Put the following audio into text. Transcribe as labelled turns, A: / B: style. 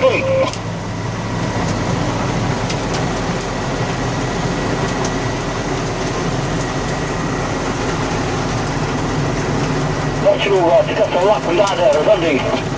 A: معهم Virtual uh, ticket for rock and die there, Dundee.